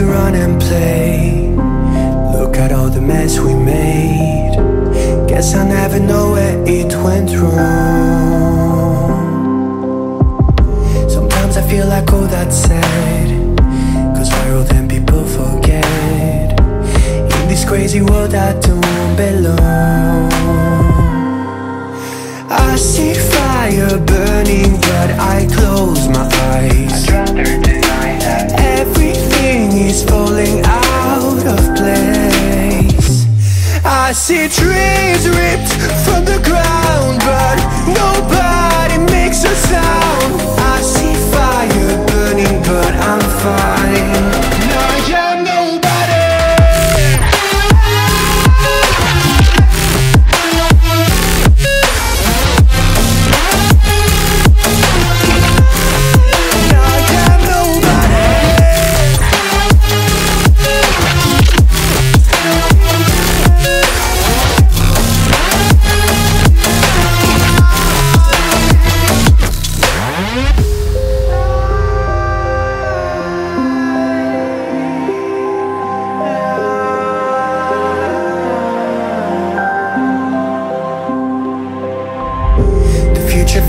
to run and play. Look at all the mess we made. Guess I'll never know where it went wrong. Sometimes I feel like all that's said Cause viral then people forget? In this crazy world I don't belong. I see fire burning but I close my eyes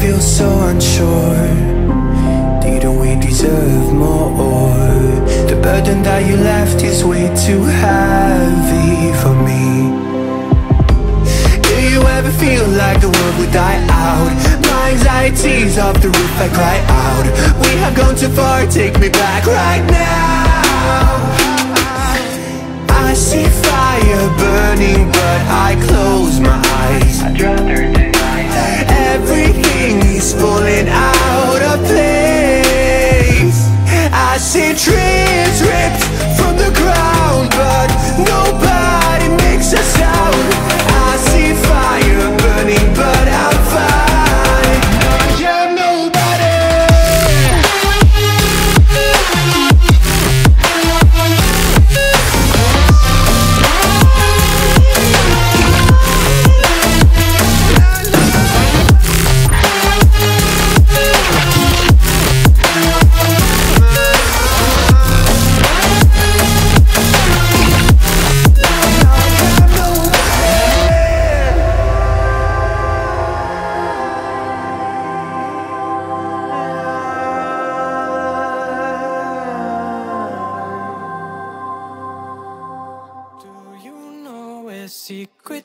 Feels so unsure Didn't we deserve more? The burden that you left is way too heavy for me Do you ever feel like the world would die out? My anxiety's off the roof, I cry out We have gone too far, take me back right now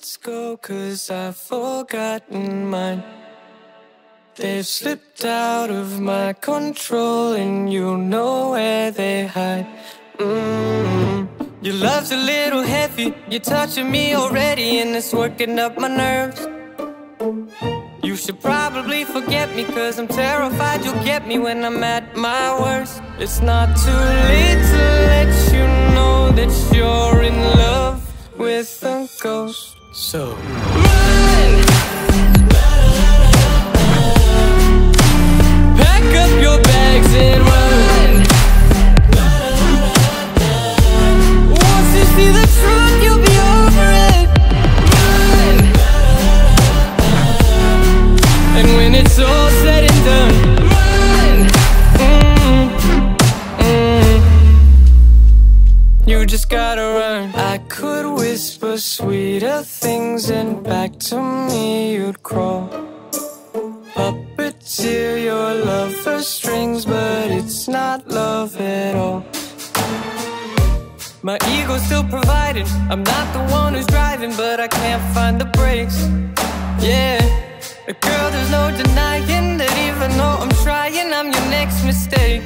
secrets go? Cause I've forgotten mine. They've slipped out of my control, and you know where they hide. mm Your love's a little heavy, you're touching me already, and it's working up my nerves. You should probably forget me, cause I'm terrified you'll get me when I'm at my worst. It's not too late to let you know that you're in love with a ghost. So You just gotta run. I could whisper sweeter things, and back to me you'd crawl. Puppeteer your love for strings, but it's not love at all. My ego's still providing. I'm not the one who's driving, but I can't find the brakes. Yeah. A girl, there's no denying that even though I'm trying, I'm your next mistake.